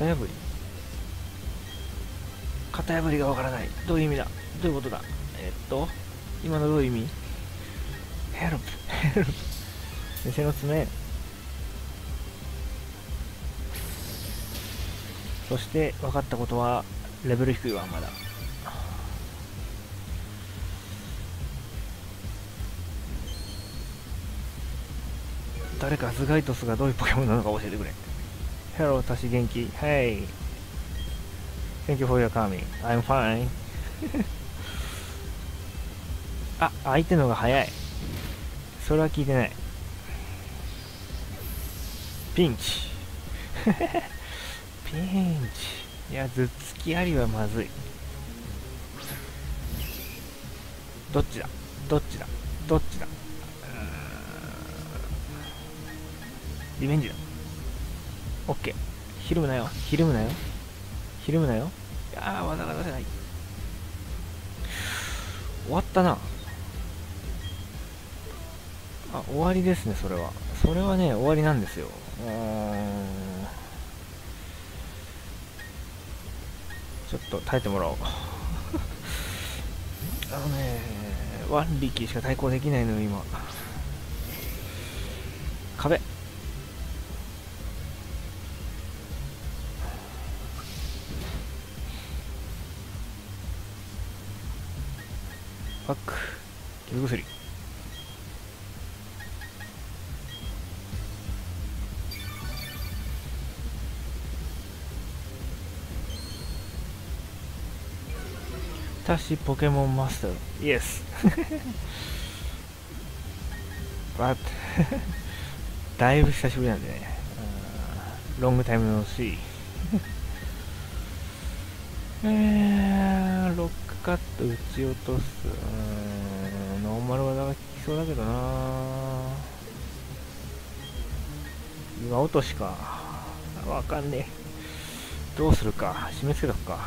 型破り。型破りがわからない。どういう意味だ？どういうことだ？えー、っと今のどういう意味？ヘルプ。ヘルプ。店の爪。そして分かったことはレベル低いわまだ。誰かアズガイトスがどういうポケモンなのか教えてくれ。Hello 私元気。Hey. Thank you for your coming. I'm fine. あ相手の方が早い。それは聞いてない。ピンチ。ピンチ。いや頭突きありはまずい。どっちだ？どっちだ？どっちだ？リベンジだ。オッケー。ひるむなよ。ひるむなよ。ひるむなよ。ああ技が出せない。終わったな。あ終わりですねそれは。それはね終わりなんですよ。うーん。ちょっと耐えてもらおう。あのねワン力しか対抗できないのよ今。壁パック。傷薬私ポケモンマスター。Yes But だいぶ久しぶりなんでね。ロングタイムのシー えー、ロックカット撃ち落とす。うーんノーマル技が効きそうだけどな。岩落としか。わかんねえ。どうするか。締め付けとくか。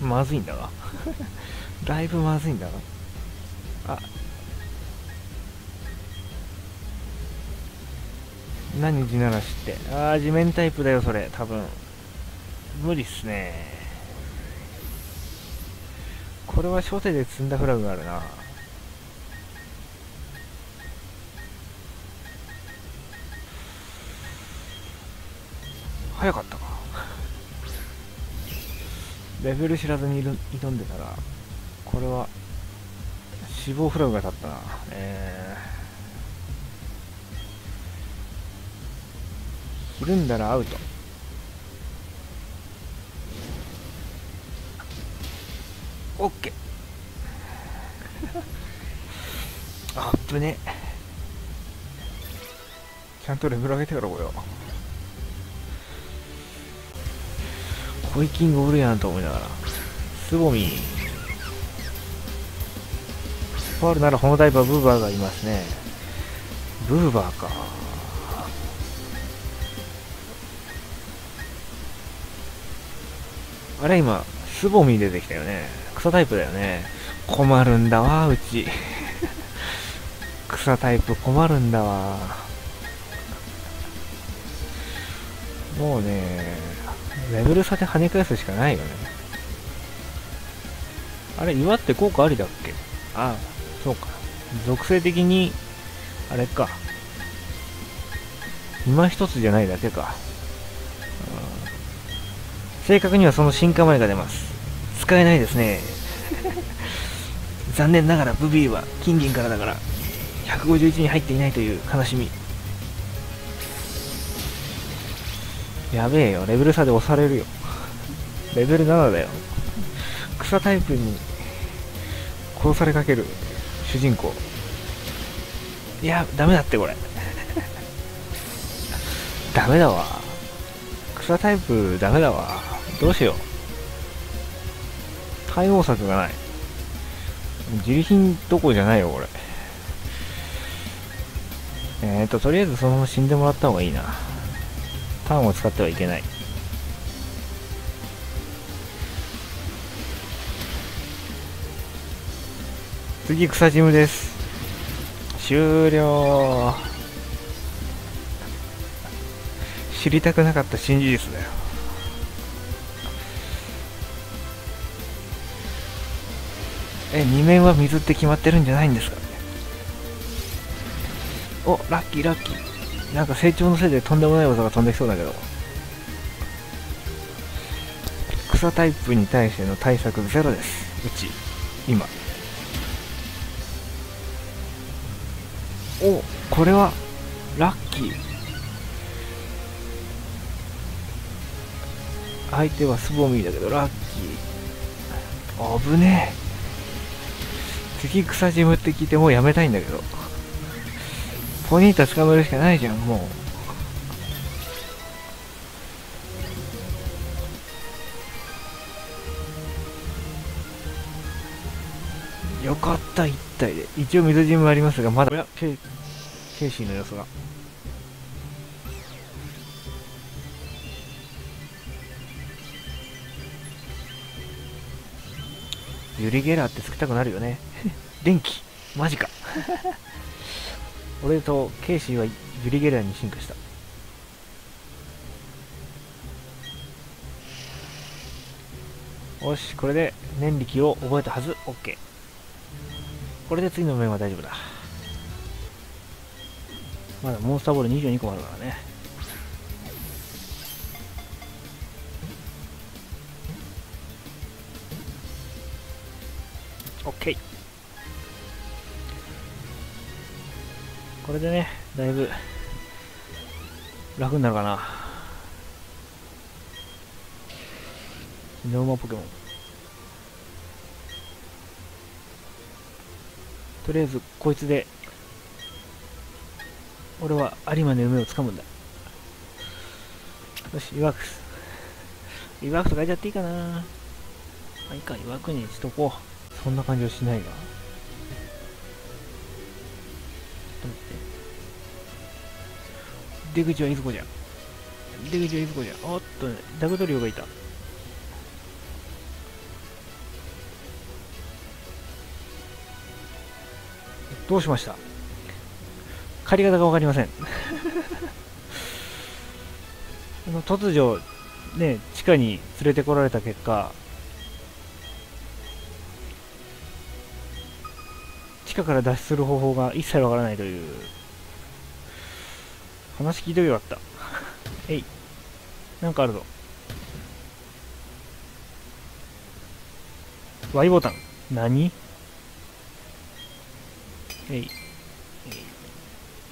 まずいんだが。だいぶまずいんだが。あ何地ならしって。ああ地面タイプだよそれ。多分。無理っすね。これは初手で積んだフラグがあるな。早かったか。レベル知らずに挑んでたらこれは死亡フラグが立ったな。えー、ひるんだらアウト。オッケー。あっぶねちゃんとレベル上げてからこよう。コイキングおるやんと思いながら。スボミ。ファールならこのタイプはブーバーがいますね。ブーバーか。あれ今スボミ出てきたよね。草タイプだよね。困るんだわうち。草タイプ困るんだわ。もうねレベル差で跳ね返すしかないよね。あれ岩って効果ありだっけ？ああそうか。属性的にあれか。今一つじゃないだけか。正確にはその進化前が出ます。使えないですね。残念ながらブビーは金銀からだから151に入っていないという悲しみ。やべえよ。レベル差で押されるよ。レベル7だよ。草タイプに殺されかける主人公。いやダメだってこれ。ダメだわ。草タイプダメだわどうしよう。対応策がない。自利品どころじゃないよこれ。えーととりあえずそのまま死んでもらった方がいいな。ターンを使ってはいけない。次草ジムです。終了。知りたくなかった新事実だよ。え2面は水って決まってるんじゃないんですか？おラッキーラッキー。なんか成長のせいでとんでもない技が飛んできそうだけど。草タイプに対しての対策ゼロです。うち。今。おこれはラッキー。相手はスボミーだけどラッキー。危ねえ次草ジムって聞いてもうやめたいんだけど。ポニータ捕まえるしかないじゃんもう。よかった一体で。一応水ジムありますがまだ。ケイケイシーの様子が。ユリ・ゲラーってつけたくなるよね。電気。マジか。俺とケイシーはユリ・ゲラーに進化した。よしこれで念力を覚えたはず。OK これで次の面は大丈夫だ。まだモンスターボール22個もあるからね。OK これでねだいぶ楽になるかなノーマポケモンとりあえずこいつで俺は有馬の夢をつかむんだよし、いわくす。いわくと書いちゃっていいかなまあいいか、いわくにしとこう。そんな感じはしないが。と待って。出口はいずこじゃ。出口はいずこじゃ。おっと、ダグトリオがいた。どうしました？借り方がわかりません 突如ね地下に連れてこられた結果地下から脱出する方法が一切わからないという。話聞いとけばよかった。えい。なんかあるぞ。Y ボタン。何？えい。えい。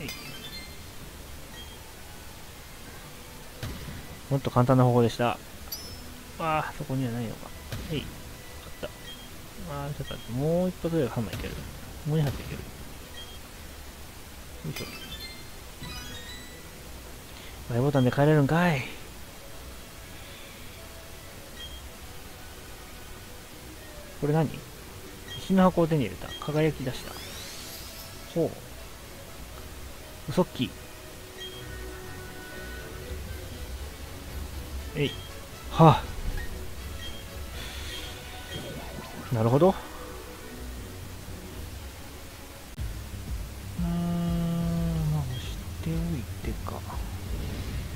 えい。もっと簡単な方法でした。ああそこにはないのか。えい。あった。ああちょっと待って。もう一発ぐらいハンマーいけるもう二発いけるよいしょ Y ボタンで帰れるんかいこれ何？石の箱を手に入れた輝き出したほう。嘘っき。えい。はあ。なるほど。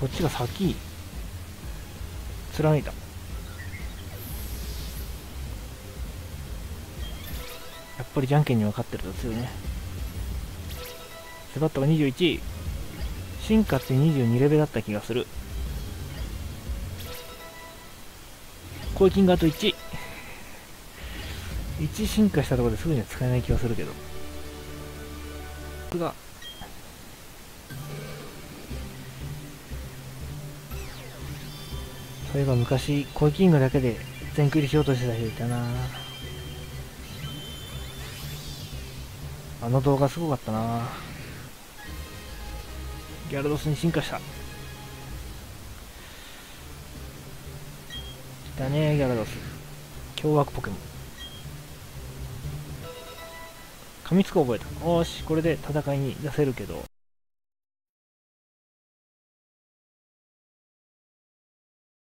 こっちが先。貫いた。やっぱりじゃんけんには勝ってると強いね。スバットが21進化って22レベルだった気がする攻撃があと1 1進化したところですぐには使えない気がするけどがそういえば昔攻撃ングだけで全クリしようとしてた人いたなあの動画すごかったなギャラドスに進化した。来たね、ギャラドス。凶悪ポケモン。噛みつく覚えた。よし、これで戦いに出せるけど。